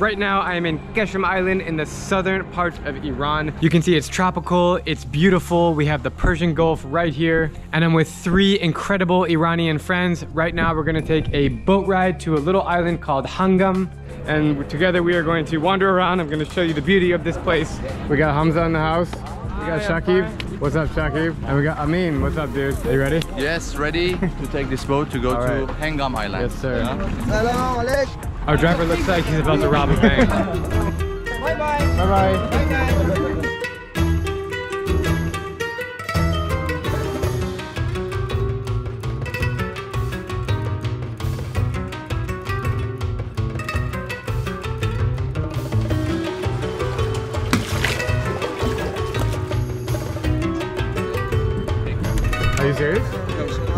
Right now, I am in Qeshm Island in the southern part of Iran. You can see it's tropical, it's beautiful. We have the Persian Gulf right here. And I'm with three incredible Iranian friends. Right now, we're gonna take a boat ride to a little island called Hengam. And together we are going to wander around. I'm gonna show you the beauty of this place. We got Hamza in the house. We got Shakib. What's up, Shakib? And we got Amin. What's up, dude? Are you ready? Yes, ready to take this boat to go All to. Hengam Island. Yes, sir. Yeah? Our driver looks like he's about to rob a bank. Bye-bye. Bye-bye.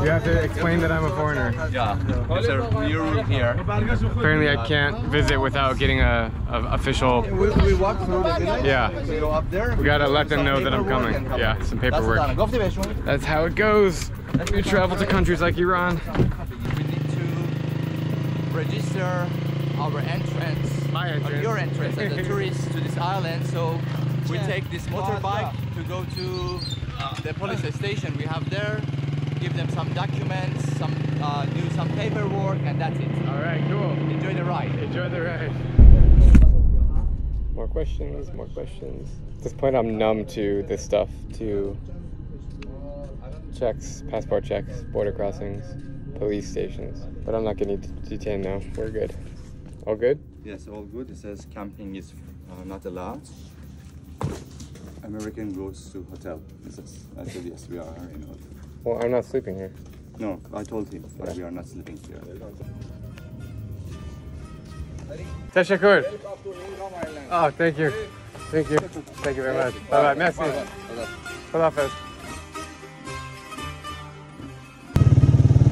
You have to explain that I'm a foreigner. Yeah, there's a new room here. Apparently I can't visit without getting a, a official... We, we walk through the village, yeah. we go up there. We gotta let them know that I'm coming. Yeah, some paperwork. That's how it goes. We travel to countries like Iran. We need to register our entrance, My entrance. your entrance as a tourist to this island. So we take this motorbike to go to uh, the police station we have there give them some documents, some uh, do some paperwork, and that's it. All right, cool. Enjoy the ride. Enjoy the ride. More questions, more questions. At this point, I'm numb to this stuff, to checks, passport checks, border crossings, police stations. But I'm not getting det- detained now. We're good. All good? Yes, all good. It says camping is uh, not allowed. American goes to hotel. It says. I said yes, we are in hotel. Well, I'm not sleeping here. No, I told him, but we are not sleeping here. Teşekkür. Oh, thank you. Thank you. Thank you very much. Bye bye. Merci. Khudafiz.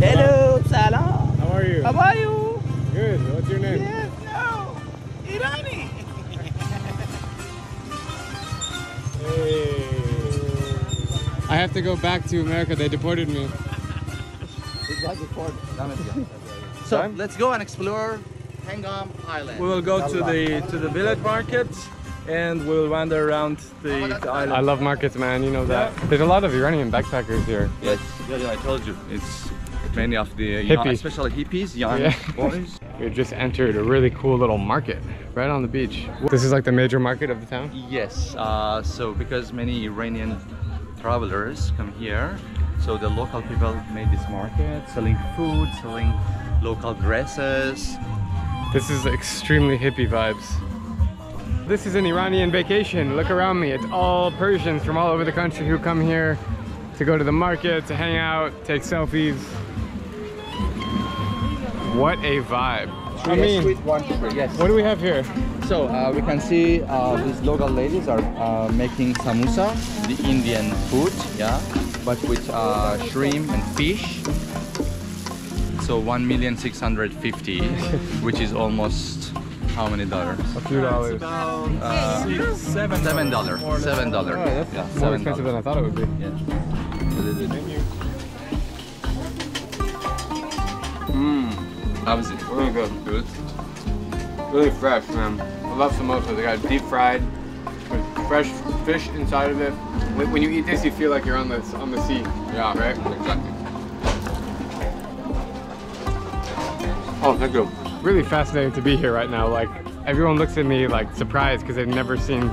Hello, salam. How are you? How are you? Good. What's your name? Yes, no. Irani. I have to go back to America. They deported me. So let's go and explore Hengam Island. We will go to the to the village market and we'll wander around the, the I love markets, man. You know that. There's a lot of Iranian backpackers here. Yes, yeah, yeah, I told you. It's many of the young, Hippies. especially hippies, young Yeah. boys. We just entered a really cool little market right on the beach. This is like the major market of the town. Yes, uh, so because many Iranian travelers come here, so the local people made this market, selling food, selling local dresses. This is extremely hippie vibes. This is an Iranian vacation. Look around me. It's all Persians from all over the country who come here to go to the market, to hang out, take selfies. What a vibe. I mean, one, two, three, yes. what do we have here? So uh, we can see uh, these local ladies are uh, making samosa, the Indian food, yeah, but with uh, shrimp and fish. So 1,650, which is almost how many dollars? A few dollars. Uh, seven dollars. Seven dollars. Oh, that's yeah, more seven expensive than I dollars. thought it would be. Yeah. Thank you. How was it? Really good. Good. Really fresh, man. I love samosas. They got deep fried with fresh fish inside of it. When when you eat this, you feel like you're on the on the sea. Yeah, right. Exactly. Oh, thank you. Really fascinating to be here right now. Like everyone looks at me like surprised because they've never seen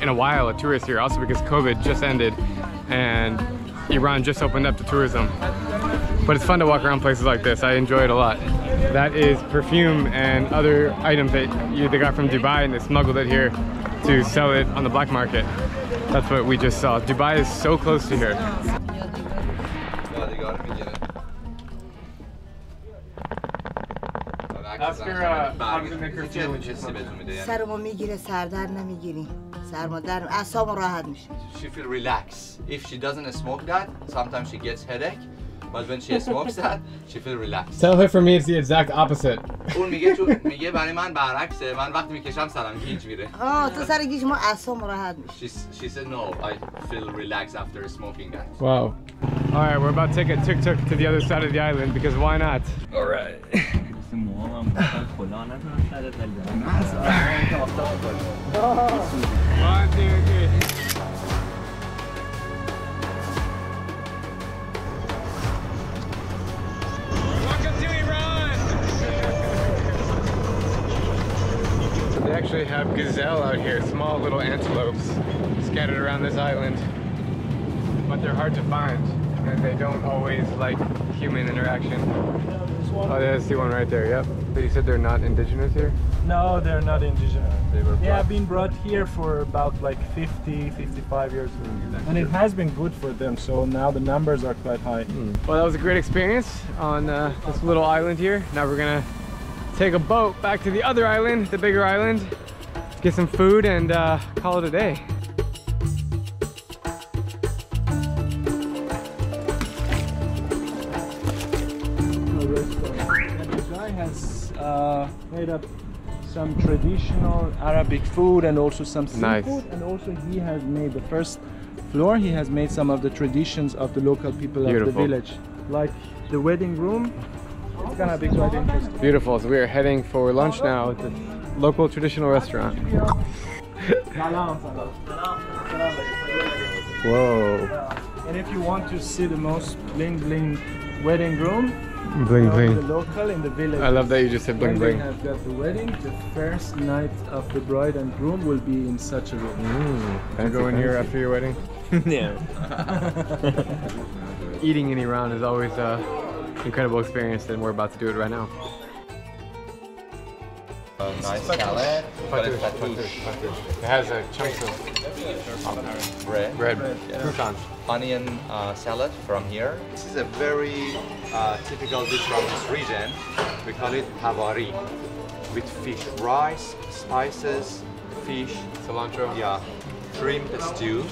in a while a tourist here. Also because COVID just ended and Iran just opened up to tourism. But it's fun to walk around places like this. I enjoy it a lot. That is perfume and other items that you, they got from Dubai and they smuggled it here to sell it on the black market. That's what we just saw. Dubai is so close to here. سرمو میگیره سردر نمیگیریم سرما در اعصابم راحت میشه She feel relaxed. If she doesn't smoke that, sometimes she gets headache. But when she smokes that, she feel relaxed. Tell her for me it's the exact opposite. اون میگه تو میگه برای من برعکسه من وقتی میکشم سرم گیج میره آه تو سر گیش ما اعصابم راحت میشه She, she said no I feel relaxed after smoking that Wow. All right, we're about to take a tuk-tuk to the other side of the island because why not? Alright. One, two, three. They have gazelle out here, small little antelopes scattered around this island. But they're hard to find and they don't always like human interaction. Oh, yeah, I see one right there, yep. But you said they're not indigenous here? No, they're not indigenous. They were They have been brought here for about like 50, 55 years. And it has been good for them, so now the numbers are quite high. Well, that was a great experience on uh, this little island here. Now we're gonna take a boat back to the other island, the bigger island, get some food and uh, call it a day. And the guy has uh, made up some traditional Arabic food and also some seafood. Nice. And also he has made the first floor. He has made some of the traditions of the local people of the village, like the wedding room. It's gonna be quite interesting. Beautiful. So we are heading for lunch now local traditional restaurant. Salam, salam. Whoa. And if you want to see the most bling bling wedding room, Bling go to the bling. local in the village. I love that you just said bling when they bling. have got the wedding, the first night of the bride and groom will be in such a room. Mm, Can you go in here after your wedding? yeah. Eating in Iran is always an incredible experience and we're about to do it right now. Nice salad, but it's fattoush. It has a chunks of bread, bread, Yeah. croutons. onion uh, salad from here. This is a very uh, typical dish from this region. We call it havari, with fish, rice, spices, fish, Cilantro. yeah, shrimp stew,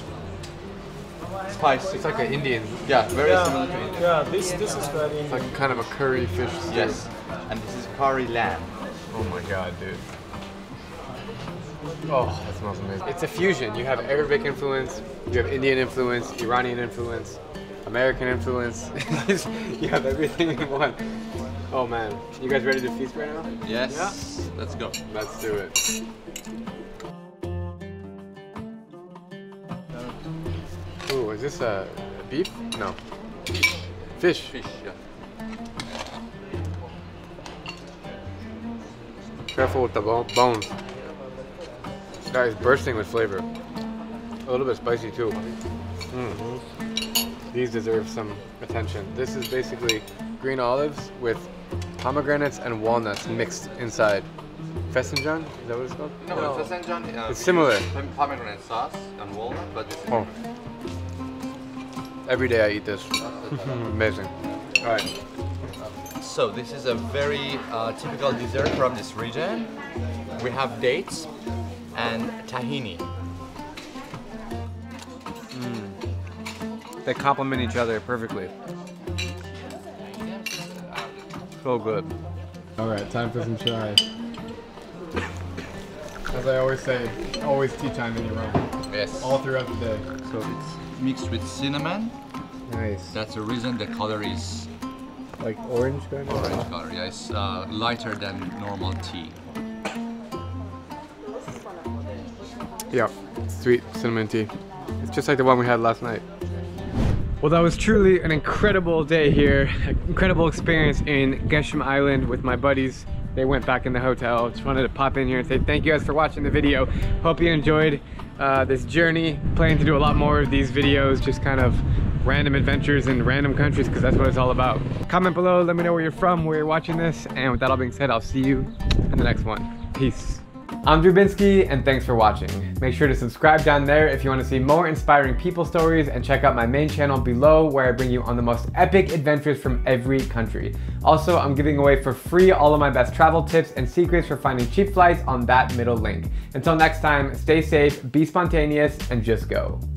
spice. It's like an Indian, yeah, very Yeah, similar to Indian. yeah, this this is very it's like kind of a curry fish stew. Yes, and this is curry lamb. Oh my god, dude. Oh, that smells amazing. It's a fusion. You have Arabic influence, you have Indian influence, Iranian influence, American influence. you have everything in one. Oh man. You guys ready to feast right now? Yes, let's go. Let's do it. Ooh, is this a beef? No. Fish. Fish, yeah. Careful with the bones. This guy is bursting with flavor. A little bit spicy too. Mm. These deserve some attention. This is basically green olives with pomegranates and walnuts mixed inside. Fesenjan? Is that what it's called? No, no. Fasanjan, uh, It's similar. Pomegranate sauce and walnut, but this is Oh. Every day I eat this. Amazing. All right. So this is a very uh, typical dessert from this region. We have dates and tahini. They complement each other perfectly. So good. All right, time for some chai. As I always say, always tea time in Iran, Yes. all throughout the day. So it's mixed with cinnamon. Nice. That's the reason the color is Like orange kind of? orange color. Yeah, it's uh, lighter than normal tea. Yeah, sweet cinnamon tea. It's just like the one we had last night. Well, that was truly an incredible day here, an incredible experience in Qeshm Island with my buddies. They went back in the hotel. Just wanted to pop in here and say thank you guys for watching the video. Hope you enjoyed uh, this journey. Planning to do a lot more of these videos, just kind of random adventures in random countries because that's what it's all about. Comment below, let me know where you're from, where you're watching this. And with that all being said, I'll see you in the next one. Peace. I'm Drew Binsky, and thanks for watching. Make sure to subscribe down there if you want to see more inspiring people stories, and check out my main channel below where I bring you on the most epic adventures from every country. Also, I'm giving away for free all of my best travel tips and secrets for finding cheap flights on that middle link. Until next time, stay safe, be spontaneous, and just go.